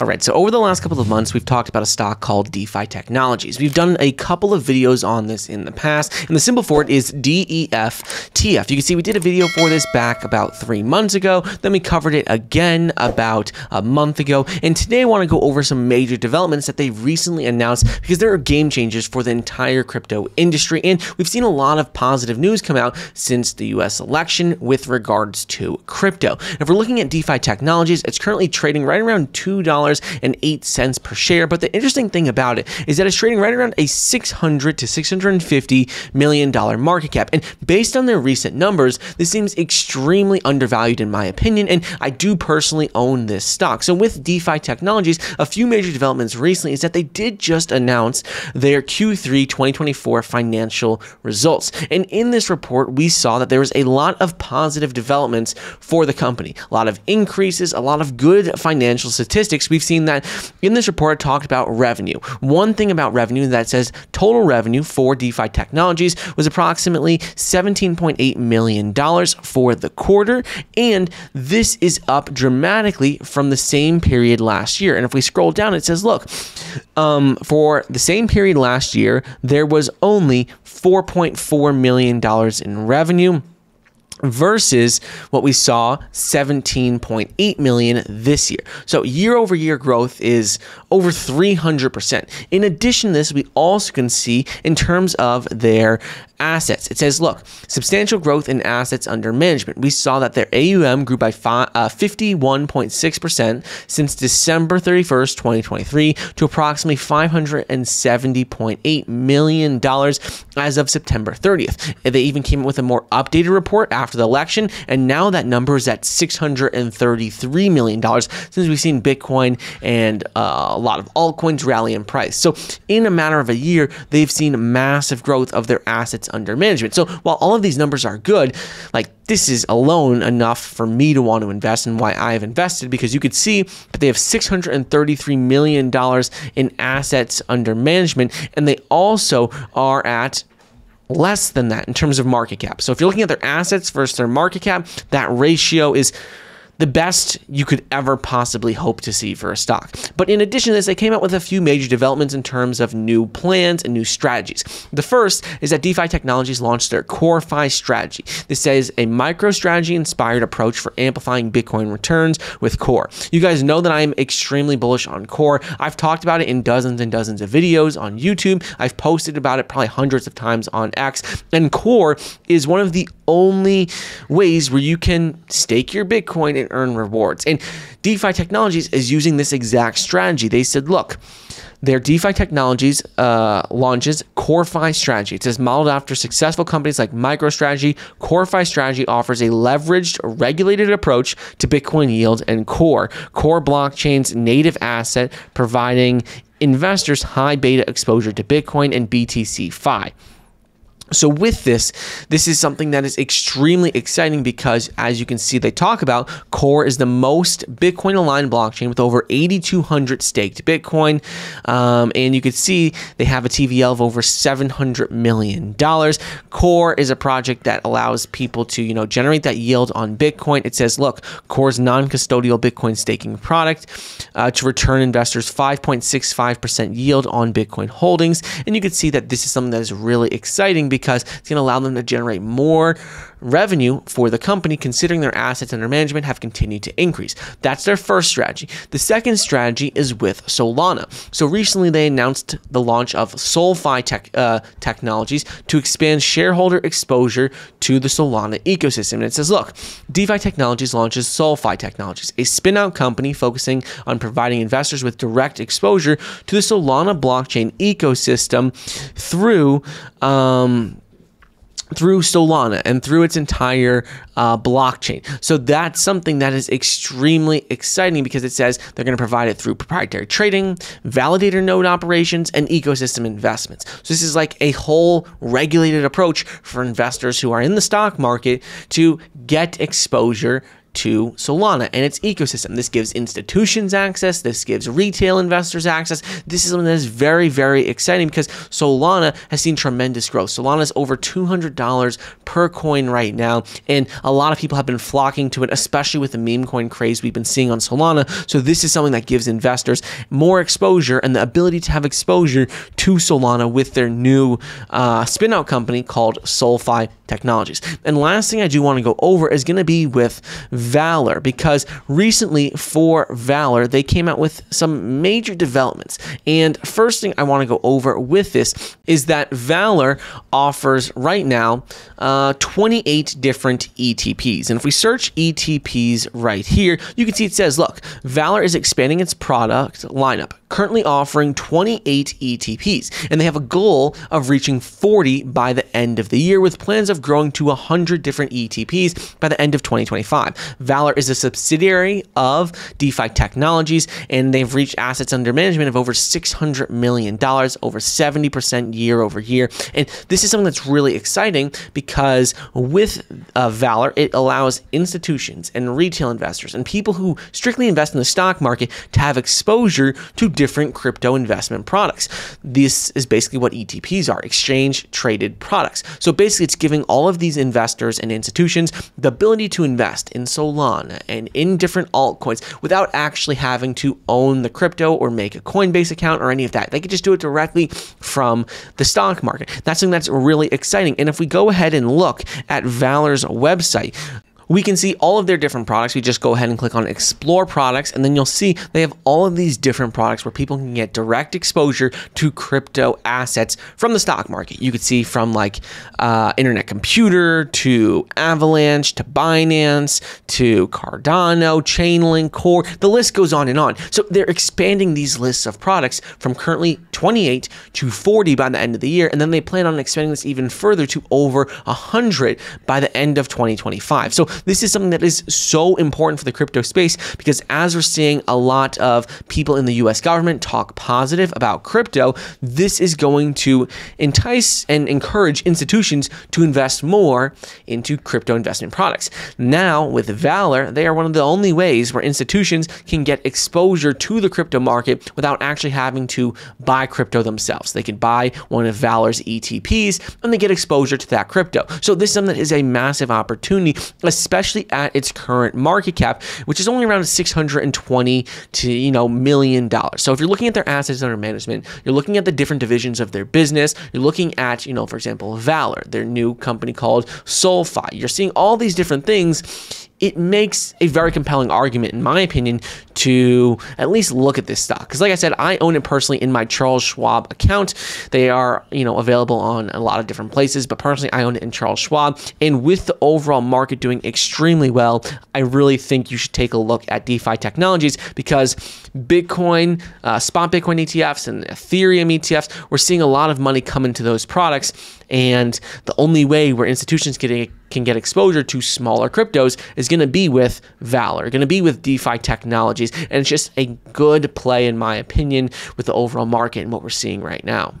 All right, so over the last couple of months, we've talked about a stock called DeFi Technologies. We've done a couple of videos on this in the past, and the symbol for it is DEFTF. You can see we did a video for this back about three months ago, then we covered it again about a month ago, and today I want to go over some major developments that they've recently announced because there are game changers for the entire crypto industry, and we've seen a lot of positive news come out since the US election with regards to crypto. If we're looking at DeFi Technologies, it's currently trading right around $2 $6.08 per share. But the interesting thing about it is that it's trading right around a 600 to 650 million dollar market cap. And based on their recent numbers, this seems extremely undervalued in my opinion. And I do personally own this stock. So with DeFi Technologies, a few major developments recently is that they did just announce their Q3 2024 financial results. And in this report, we saw that there was a lot of positive developments for the company, a lot of increases, a lot of good financial statistics we've seen that in this report, talked about revenue. One thing about revenue that says total revenue for DeFi Technologies was approximately $17.8 million for the quarter, and this is up dramatically from the same period last year. And if we scroll down, it says, look, um, for the same period last year, there was only $4.4 million in revenue versus what we saw 17.8 million this year. So year over year growth is over 300%. In addition to this, we also can see in terms of their assets. It says, look, substantial growth in assets under management. We saw that their AUM grew by 51.6% uh, since December 31st, 2023 to approximately $570.8 million as of September 30th. They even came up with a more updated report after the election, and now that number is at $633 million since we've seen Bitcoin and uh, a lot of altcoins rally in price. So in a matter of a year, they've seen massive growth of their assets under management. So while all of these numbers are good, like this is alone enough for me to want to invest and why I have invested because you could see that they have $633 million in assets under management and they also are at less than that in terms of market cap. So if you're looking at their assets versus their market cap, that ratio is the best you could ever possibly hope to see for a stock. But in addition to this, they came out with a few major developments in terms of new plans and new strategies. The first is that DeFi Technologies launched their CoreFi strategy. This is a MicroStrategy inspired approach for amplifying Bitcoin returns with Core. You guys know that I'm extremely bullish on Core. I've talked about it in dozens and dozens of videos on YouTube. I've posted about it probably hundreds of times on X. And Core is one of the only ways where you can stake your Bitcoin and earn rewards. And DeFi Technologies is using this exact strategy. They said, look, their DeFi Technologies uh, launches CoreFi Strategy. It is modeled after successful companies like MicroStrategy. CoreFi Strategy offers a leveraged, regulated approach to Bitcoin yield and Core, Core blockchain's native asset, providing investors high beta exposure to Bitcoin and BTC Fi. So with this, this is something that is extremely exciting because as you can see, they talk about Core is the most Bitcoin aligned blockchain with over 8,200 staked Bitcoin. Um, and you can see they have a TVL of over $700 million. Core is a project that allows people to, you know, generate that yield on Bitcoin. It says, look, Core's non-custodial Bitcoin staking product uh, to return investors 5.65% yield on Bitcoin holdings. And you can see that this is something that is really exciting because it's going to allow them to generate more revenue for the company, considering their assets under management have continued to increase. That's their first strategy. The second strategy is with Solana. So recently they announced the launch of SolFi tech, uh, technologies to expand shareholder exposure to the Solana ecosystem. And it says, look, DeFi Technologies launches SolFi Technologies, a spin-out company focusing on providing investors with direct exposure to the Solana blockchain ecosystem through um, through Solana and through its entire uh, blockchain. So that's something that is extremely exciting because it says they're going to provide it through proprietary trading, validator node operations, and ecosystem investments. So this is like a whole regulated approach for investors who are in the stock market to get exposure to Solana and its ecosystem. This gives institutions access, this gives retail investors access. This is something that is very, very exciting because Solana has seen tremendous growth. Solana is over $200 per coin right now, and a lot of people have been flocking to it, especially with the meme coin craze we've been seeing on Solana. So, this is something that gives investors more exposure and the ability to have exposure to Solana with their new uh, spinout company called SolFi Technologies. And last thing I do want to go over is going to be with Valour because recently for Valour, they came out with some major developments. And first thing I want to go over with this is that Valour offers right now uh, 28 different ETPs. And if we search ETPs right here, you can see it says, look, Valour is expanding its product lineup, currently offering 28 ETPs. And they have a goal of reaching 40 by the end of the year with plans of growing to 100 different ETPs by the end of 2025. Valour is a subsidiary of DeFi Technologies, and they've reached assets under management of over $600 million, over 70% year over year. And this is something that's really exciting because with uh, Valour, it allows institutions and retail investors and people who strictly invest in the stock market to have exposure to different crypto investment products. This is basically what ETPs are exchange traded products. So basically, it's giving all of these investors and institutions the ability to invest in Solana and in different altcoins without actually having to own the crypto or make a Coinbase account or any of that. They could just do it directly from the stock market. That's something that's really exciting. And if we go ahead and look at Valour's website, we can see all of their different products. We just go ahead and click on explore products, and then you'll see they have all of these different products where people can get direct exposure to crypto assets from the stock market. You could see from like uh, Internet Computer to Avalanche to Binance to Cardano, Chainlink, Core. The list goes on and on. So they're expanding these lists of products from currently 28 to 40 by the end of the year, and then they plan on expanding this even further to over 100 by the end of 2025. So this is something that is so important for the crypto space because as we're seeing a lot of people in the US government talk positive about crypto, this is going to entice and encourage institutions to invest more into crypto investment products. Now, with Valour, they are one of the only ways where institutions can get exposure to the crypto market without actually having to buy crypto themselves. They can buy one of Valour's ETPs and they get exposure to that crypto. So this is something that is a massive opportunity, especially at its current market cap, which is only around 620 to you know million dollars. So if you're looking at their assets under management, you're looking at the different divisions of their business. You're looking at you know for example Valour, their new company called SolFi. You're seeing all these different things it makes a very compelling argument, in my opinion, to at least look at this stock. Because, like I said, I own it personally in my Charles Schwab account. They are, you know, available on a lot of different places, but personally, I own it in Charles Schwab. And with the overall market doing extremely well, I really think you should take a look at DeFi technologies because Bitcoin, uh, spot Bitcoin ETFs, and Ethereum ETFs, we're seeing a lot of money come into those products. And the only way where institutions can, can get exposure to smaller cryptos is going to be with Valour, going to be with DeFi technologies. And it's just a good play, in my opinion, with the overall market and what we're seeing right now.